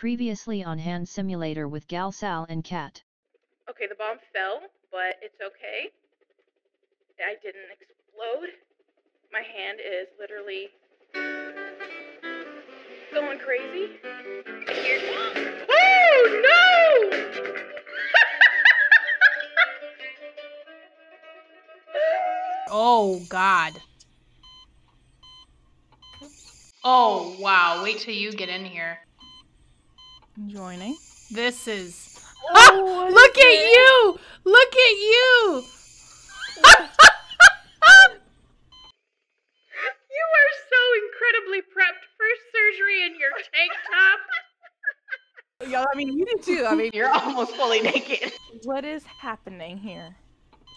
Previously on Hand Simulator with Gal Sal and Kat. Okay, the bomb fell, but it's okay. I didn't explode. My hand is literally going crazy. I hear. Oh no! Oh God. Oh wow, wait till you get in here. Joining. This is Oh, Ah, Look at you! Look at you! you are so incredibly prepped for surgery in your tank top. Yeah, I mean, you do too. I mean, You're almost fully naked. what is happening here?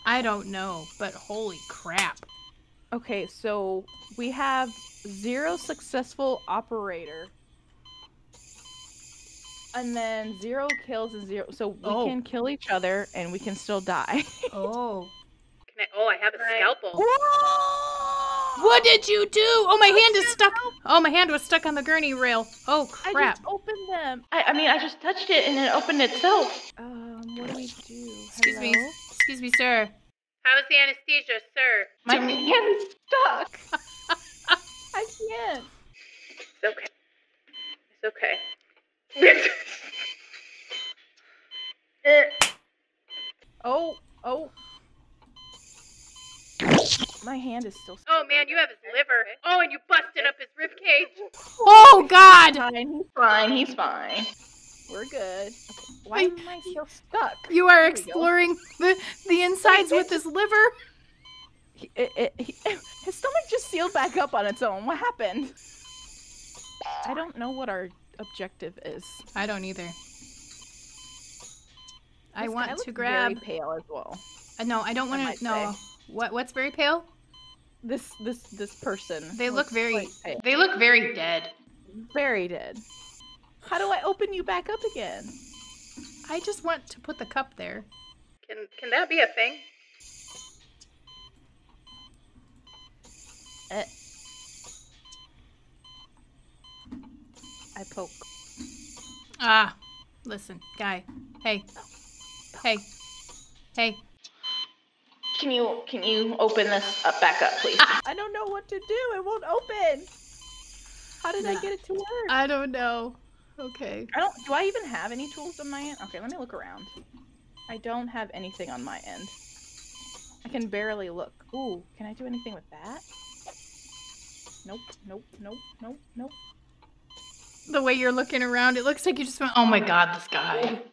I don't know, but holy crap. Okay, so we have zero successful operator. And then zero kills and zero. So we Oh. can kill each other and we can still die. Oh. Can I, oh, I have a scalpel. What did you do? Oh, my hand is stuck. Oh, my hand was stuck on the gurney rail. Oh, crap! I crap. just opened them. I, I mean, I just touched it and it opened itself. Um, what do we do? Excuse me. Excuse me, sir. How is the anesthesia, sir? My hand is stuck. I can't. It's okay. It's okay. Eh, Oh, oh. My hand is still. oh man, you have his liver. Oh, and you busted up his rib cage. Oh, God. Fine, he's Fine, he's fine. We're good. Why am I still stuck? You are There we go. exploring the, the insides with his liver. He, it, it, he, his stomach just sealed back up on its own. What happened? I don't know what our objective is. I don't either. I This guy want to grab. Very pale as well. Uh, no, I don't want to. No. What? What's very pale? This this this person. They look very. They look very dead. very dead. How do I open you back up again? I just want to put the cup there. Can can that be a thing? Eh. I poke. Ah, listen, guy. Hey, hey, hey. Can you can you open this up back up, please? I don't know what to do. It won't open. How did I get it to work? I don't know. Okay. I don't. Do I even have any tools on my end? Okay, let me look around. I don't have anything on my end. I can barely look. Ooh, can I do anything with that? Nope. Nope. Nope. Nope. Nope. The way you're looking around, it looks like you just went. Oh my god, this guy.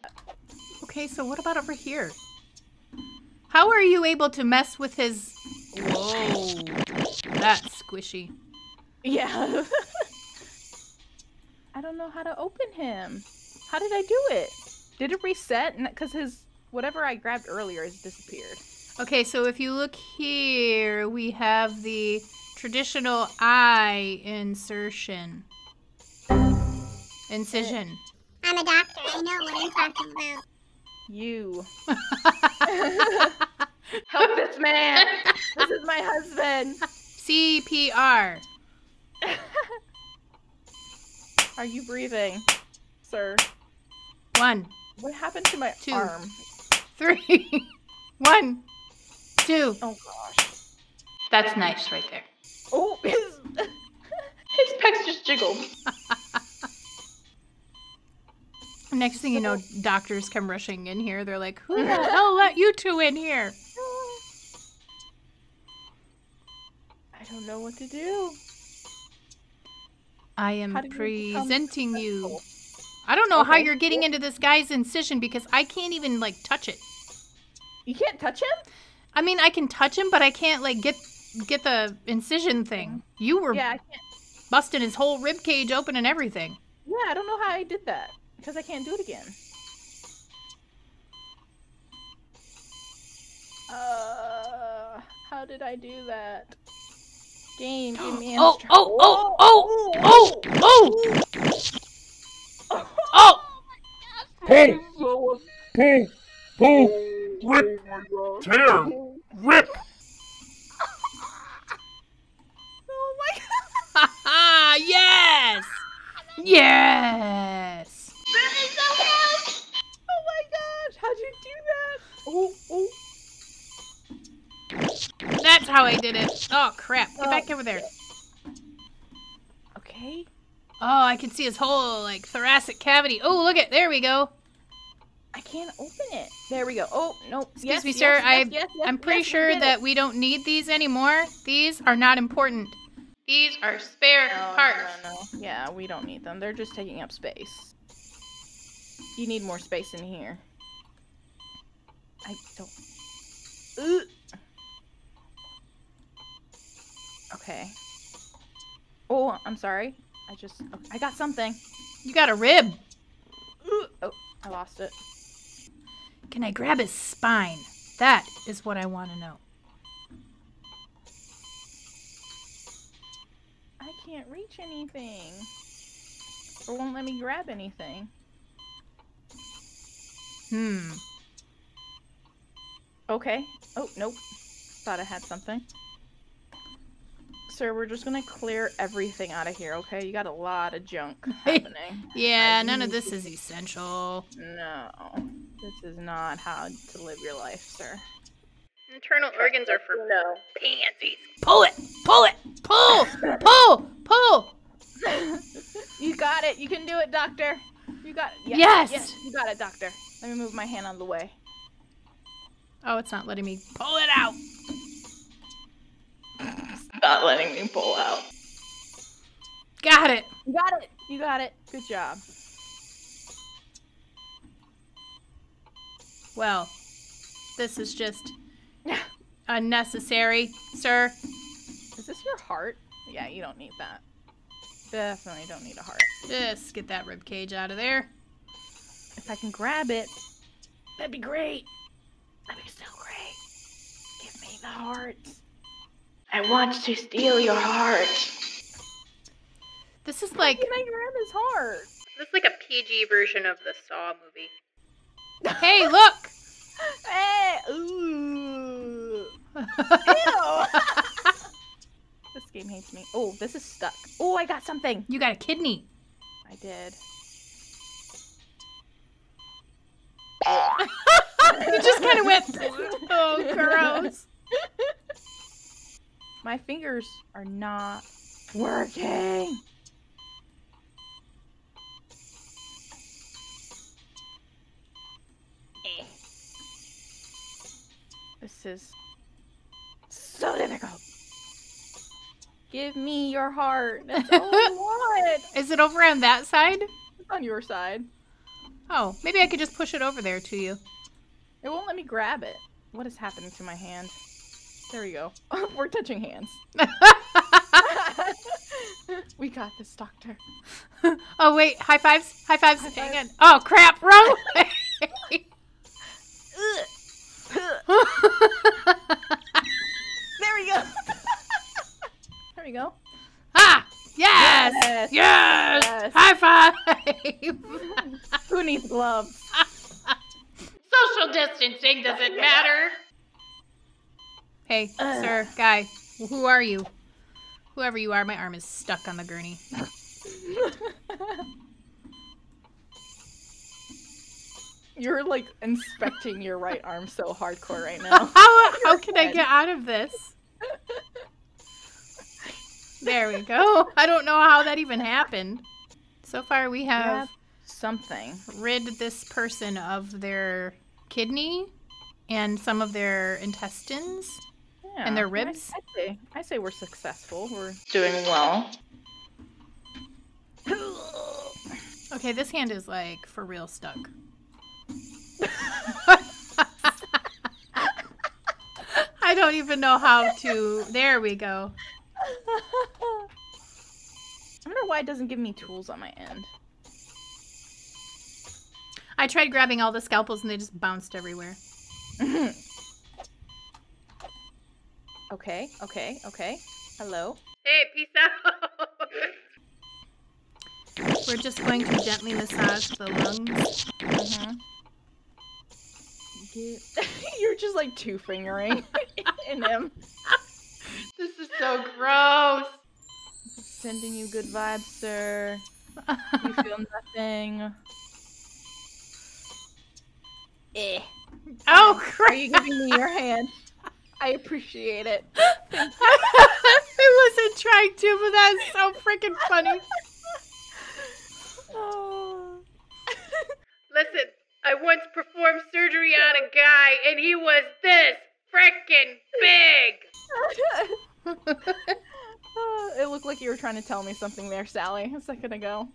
Okay, so what about over here? How are you able to mess with his? Whoa, that's squishy. Yeah. I don't know how to open him. How did I do it? Did it reset? Because his whatever I grabbed earlier has disappeared. Okay, so if you look here, we have the traditional eye insertion. Incision. I'm a doctor. I know what I'm talking about. You. Help this man. This is my husband. CPR. Are you breathing, sir? One, What happened to my Two. arm? three, one, two. Oh gosh. That's nice right there. Oh, his. His pecs just jiggled. Next thing you know, doctors come rushing in here. They're like, "Who the hell let you two in here?" I don't know what to do. I am How did you become presenting you. I don't know how you're getting into this guy's incision because I can't even like touch it. You can't touch him? I mean, I can touch him, but I can't like get get the incision thing. You were Yeah, busting his whole rib cage open and everything. Yeah, I don't know how I did that because I can't do it again. Uh, how did I do that? Game, give me Oh, instru- oh, oh, oh, oh, oh, oh! Pull! Pull! Pull! Rip! Tear! Rip! Oh my god! yes! Yes! ooh, ooh. That's how I did it. Oh, crap. Get back oh. over there. Okay. Oh, I can see his whole, like, thoracic cavity. Oh, look at There we go. I can't open it. There we go. Oh, no. Excuse yes, me, sir. Yes, I, yes, I'm pretty sure that it. we don't need these anymore. These are not important. These are spare no, parts. No, no, yeah, we don't need them. They're just taking up space. You need more space in here. I don't. Ugh. Okay. Oh, I'm sorry. I just. oh, I got something. You got a rib. Ooh. Oh, I lost it. Can I grab his spine? That is what I want to know. I can't reach anything. Or won't let me grab anything. Hmm. Okay. Oh, nope. Thought I had something. Sir, we're just gonna clear everything out of here, okay? You got a lot of junk happening. Yeah, I none of this is essential. No. This is not how to live your life, sir. Internal organs are for No. pansies. Pull it! Pull it! Pull! Pull! Pull! you got it. You can do it, doctor. You got it. Yes. Yes! Yes, you got it, doctor. Let me move my hand out of the way. Oh, it's not letting me pull it out. Not letting me pull out. Got it. You got it. You got it. Good job. Well, this is just unnecessary, sir. Is this your heart? Yeah, you don't need that. Definitely don't need a heart. Just get that rib cage out of there. If I can grab it, that'd be great. That'd be so great. Give me the heart. I want to steal your heart. This is like, Can I grab his heart? This is like a PG version of the Saw movie. hey, look! Hey, ooh. Ew. this game hates me. Oh, this is stuck. Oh, I got something. you got a kidney. I did. You just kind of went, oh, gross. My fingers are not working. Eh. This is so difficult. Give me your heart. That's all I want. Is it over on that side? It's on your side. Oh, maybe I could just push it over there to you. It won't let me grab it. What is happening to my hand? There we go. We're touching hands. we got this, doctor. oh, wait, high fives? High fives. Hang on. Oh, crap, wrong way. There we go. there we go. ah, yes! Yes. Yes! Yes. High five! Who needs gloves? Social distancing doesn't matter. Hey, Ugh. sir, guy, who are you? Whoever you are, my arm is stuck on the gurney. You're like inspecting your right arm so hardcore right now. how how can I get out of this? There we go. I don't know how that even happened. So far, we have have something. rid this person of their kidney and some of their intestines. Yeah, And their I- ribs? I, say, I say we're successful. We're doing well. Okay, this hand is like for real stuck. I don't even know how to. There we go. I wonder why it doesn't give me tools on my end. I tried grabbing all the scalpels and they just bounced everywhere. okay, okay, okay. Hello. Hey, peace out. We're just going to gently massage the lungs. Mm-hmm. You're just like two fingering in him. This is so gross. Sending you good vibes, sir. You feel nothing. Eh. oh, Are you giving me your hand? I appreciate it. I wasn't trying to, but that's so freaking funny. Oh. Listen, I once performed surgery on a guy, and he was this freaking big. it looked like you were trying to tell me something there, Sally, a second ago.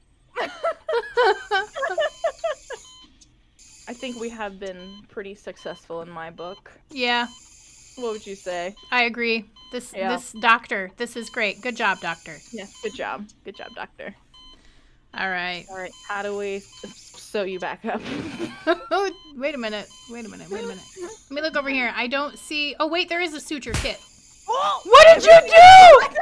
I think we have been pretty successful in my book. yeah, What would you say? I agree. This Yeah. this doctor, this is great. Good job, doctor. Yes, good job. Good job, Doctor. All right. All right, how do we sew you back up? wait a minute. Wait a minute. Wait a minute. Let me look over here. I don't see. Oh wait, there is a suture kit. oh, What did you do? I do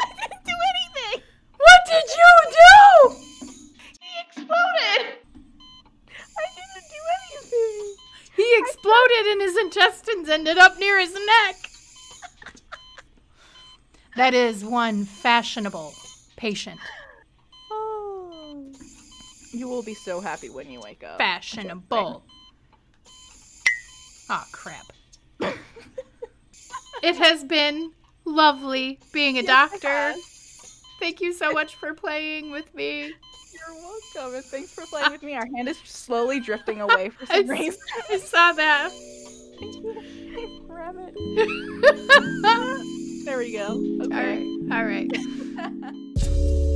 exploded and his intestines ended up near his neck. That is one fashionable patient. Oh. You will be so happy when you wake up. Fashionable. Oh crap. it has been lovely being a Yes, it doctor. Thank you so much for playing with me. You're welcome, and thanks for playing with me. Our hand is slowly drifting away for some s- reason. I saw that. Rabbit. There we go. Okay. right. All right.